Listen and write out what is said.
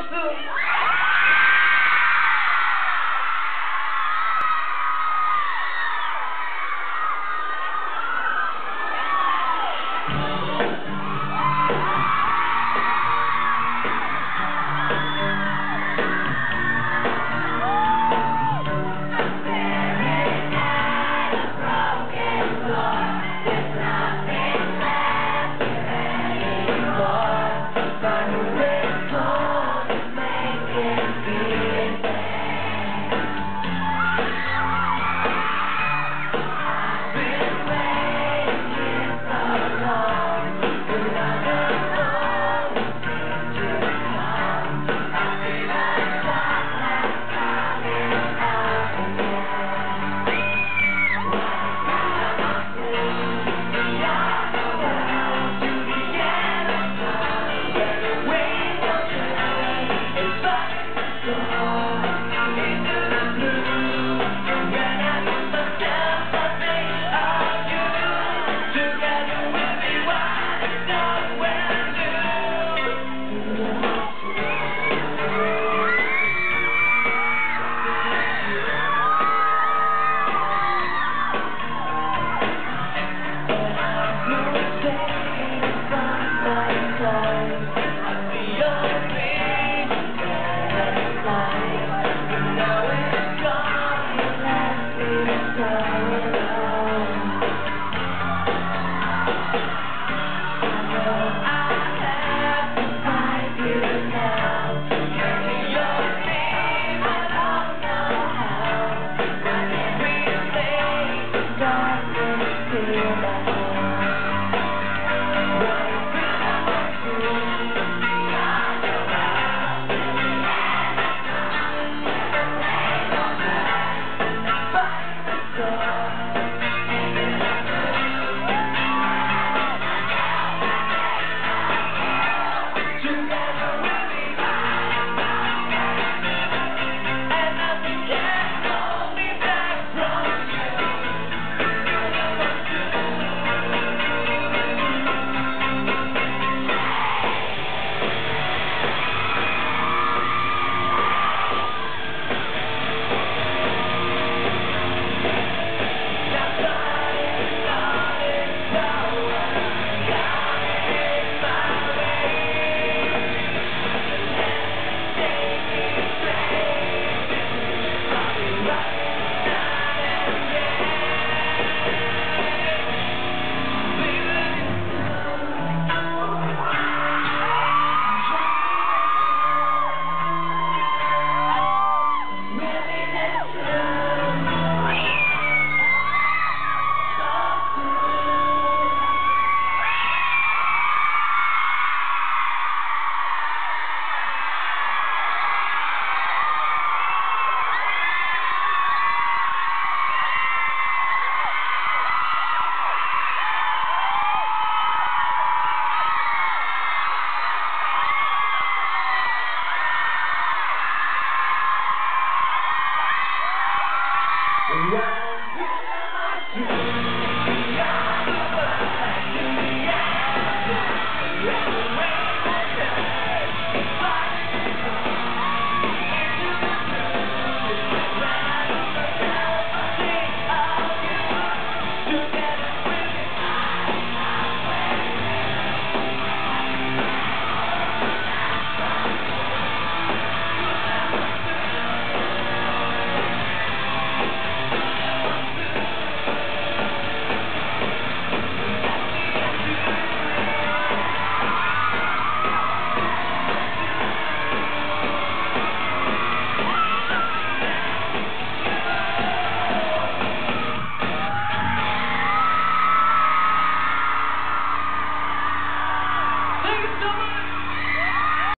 Awesome.